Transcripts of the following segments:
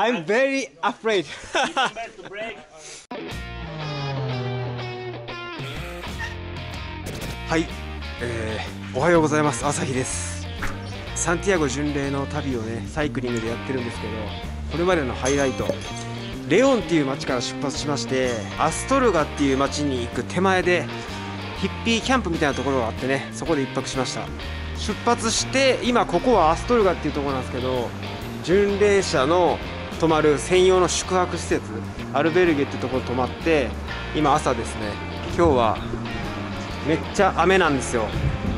I'm very afraid. はい、えー、おはようございます。朝日です。サンティアゴ巡礼の旅をねサイクリングでやってるんですけどこれまでのハイライト。レオンっていう町から出発しましてアストルガっていう町に行く手前でヒッピーキャンプみたいなところがあってねそこで1泊しました。出発して今ここはアストルガっていうところなんですけど巡礼者の泊まる専用の宿泊施設アルベルゲってところ泊まって今朝ですね今日はめっちゃ雨なんですよ。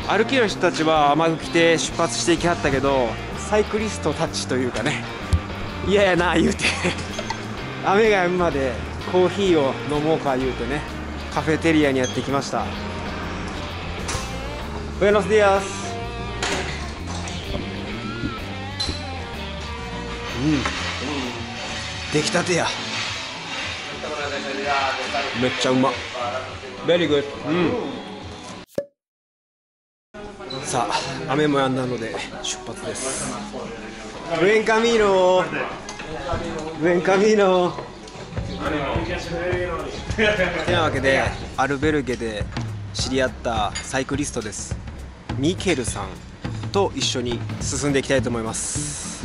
歩きの人たちは雨具着て出発していきはったけどサイクリストたちというかね嫌やな言うて。雨が止むまでコーヒーを飲もうか言うてねカフェテリアにやってきました。Buenos días うん。出来たてや。めっちゃうま。Very good うん。さあ雨も止んだので出発です。ブエンカミーノブエンカミーノてなわけでアルベルゲで知り合ったサイクリストです。ミケルさんと一緒に進んでいきたいと思います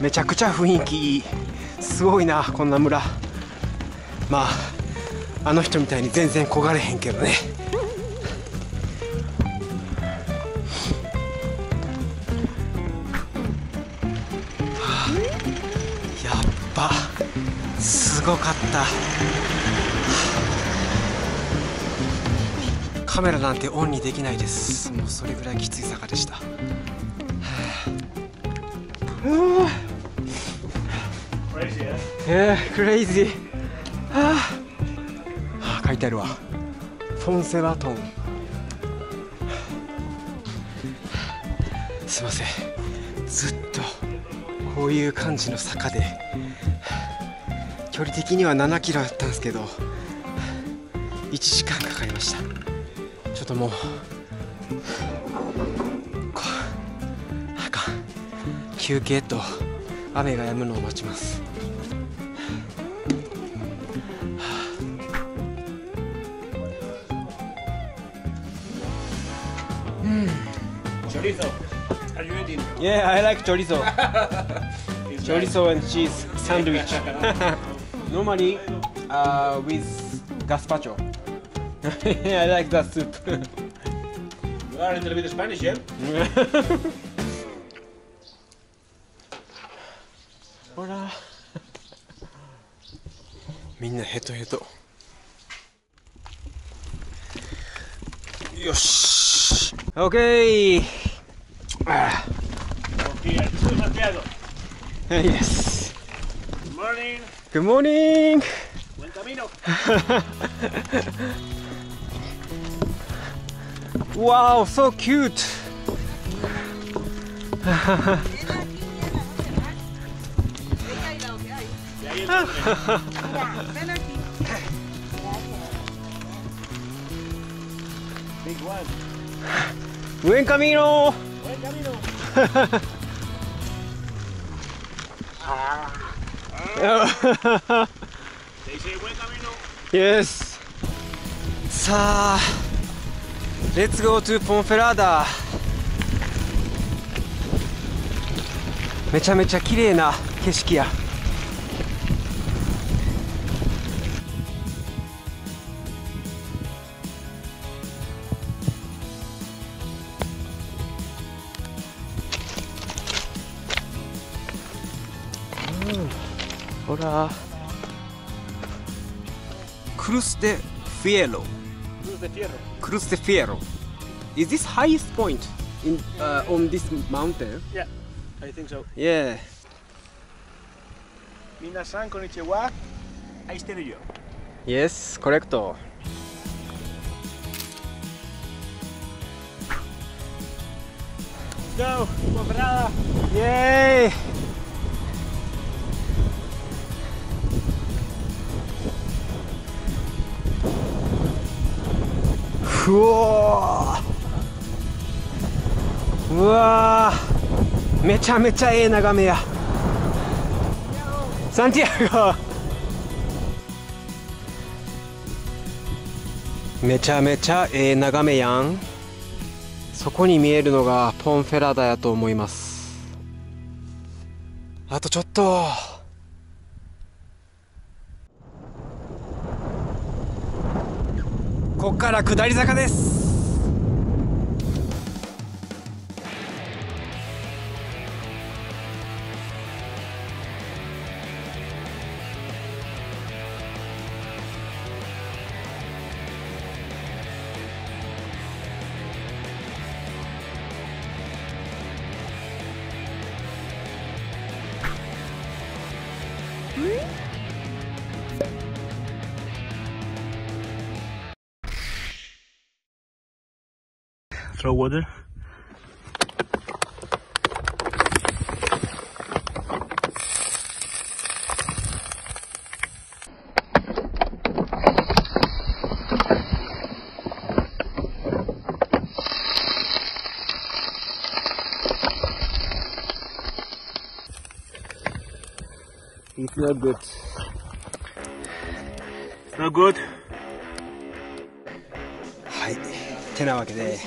めちゃくちゃ雰囲気いいすごいなこんな村。まああの人みたいに全然焦がれへんけどね。やっばすごかった。カメラなんてオンにできないです。もうそれぐらいきつい坂でした。はあ。えー、クレイジーはあ、はあ、書いてあるわ。フォンセバトン。すいません。ずっとこういう感じの坂で距離的には7キロだったんですけど1時間かかりました。ちょっともうこあかん休憩と雨が止むのを待ちます。Chorizo. Are you eating? Yeah, I like chorizo. chorizo and cheese sandwich. Normally, uh, with gazpacho. I like that soup. You are a little bit Spanish, yeah? ほら。みんなヘトヘト。よし。OK! Santiago. yes. Good morning. Good morning! Buen camino. Wow, so cute! Y ahí está. Ven aquí. Big one. Buen camino! Buen camino. Yes. さあ、レッツゴートゥーポンフェラーダめちゃめちゃ綺麗な景色や。ほらクルス・デ・フィエロ Cruz de Fierro. Cruz de Fierro Is this highest point in, uh, on this mountain? Yeah, I think so. Yeah 皆さんこんにちは。愛してるよ。 Yes, correct. Go, Ponferrada. Yay! ふおうわー。めちゃめちゃええ眺めや。サンティアゴ。めちゃめちゃええ眺めやん。そこに見えるのがポンフェラダやと思います。あとちょっと。こっから下り坂です「throw water. It's not good No good. はいてなわけで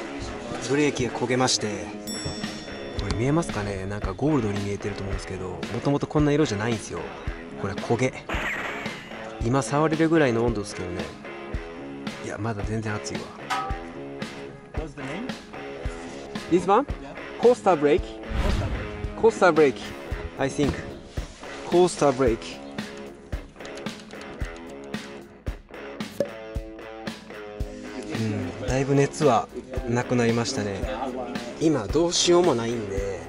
ブレーキが焦げまして。これ見えますかね？なんかゴールドに見えてると思うんですけどもともとこんな色じゃないんですよ。これ焦げ。今触れるぐらいの温度ですけどね。いやまだ全然熱いわ。What's the name? This one? Coaster brake? Coaster brake I think Coaster brake うんだいぶ熱はなくなりましたね。今どうしようもないんで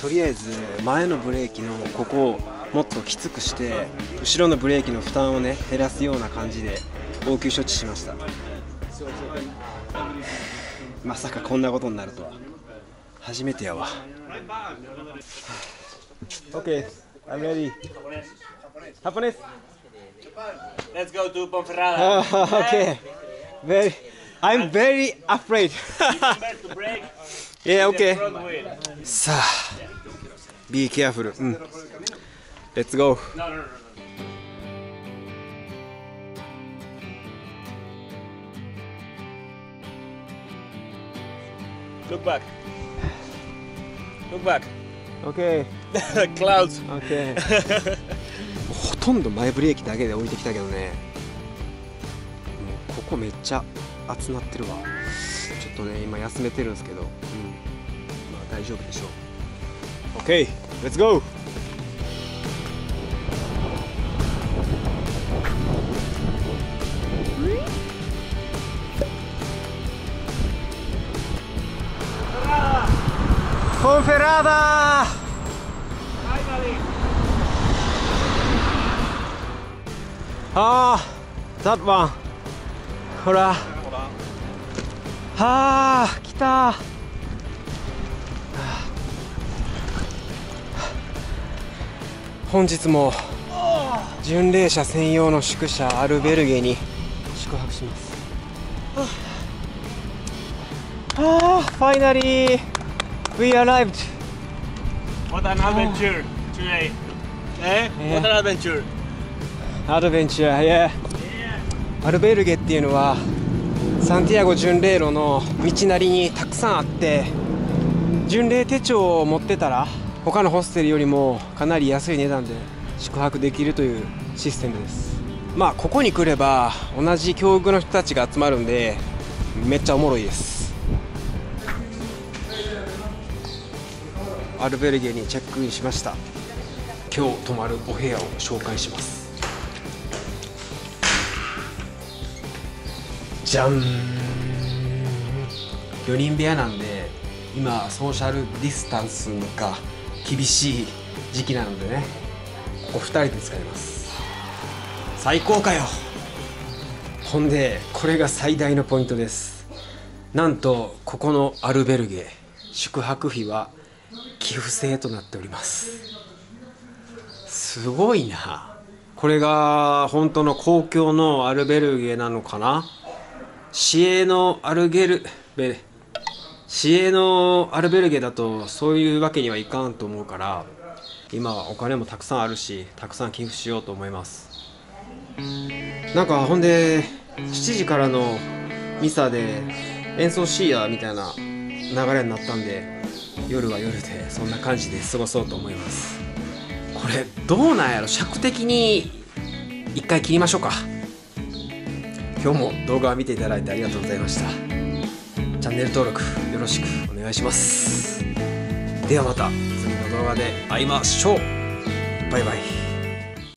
とりあえず前のブレーキのここをもっときつくして後ろのブレーキの負担をね減らすような感じで応急処置しました。まさかこんなことになるとは。初めてやわ。OK I'm ready ハポネス。Let's go to Ponferrada. OK very I'm very afraid Yeah the OK front wheel. さあ Be careful うん Let's go No, no, no, no. Look back. Look back. OK Clouds. OK ほとんど前ブレーキだけで降りてきたけどねもうここめっちゃ熱なってるわ。ちょっとね今休めてるんですけど。うん。まあ大丈夫でしょう。OK Let's go. コンフェラーダ Finally. ああ、that one. ほらあー来た。本日も巡礼者専用の宿舎アルベルゲに宿泊します。ああ、ファイナリー。We arrived. What an adventure today. Eh? What an adventure. アドベンチャー、アルベルゲっていうのはサンティアゴ巡礼路の道なりにたくさんあって巡礼手帳を持ってたら他のホステルよりもかなり安い値段で宿泊できるというシステムです。まあここに来れば同じ境遇の人たちが集まるんでめっちゃおもろいです。アルベルゲにチェックインしました。今日泊まるお部屋を紹介します。じゃん。4人部屋なんで今ソーシャルディスタンスが厳しい時期なのでねここ2人で使います。最高かよ。ほんでこれが最大のポイントです。なんとここのアルベルゲ宿泊費は寄付制となっております。すごいな。これが本当の公共のアルベルゲなのかな？市営のアルゲルベ市営のアルベルゲだとそういうわけにはいかんと思うから今はお金もたくさんあるしたくさん寄付しようと思います。なんかほんで7時からのミサで演奏しいやみたいな流れになったんで夜は夜でそんな感じで過ごそうと思います。これどうなんやろ？尺的に一回切りましょうか。今日も動画を見ていただいてありがとうございました。チャンネル登録よろしくお願いします。ではまた次の動画で会いましょう。バイバイ。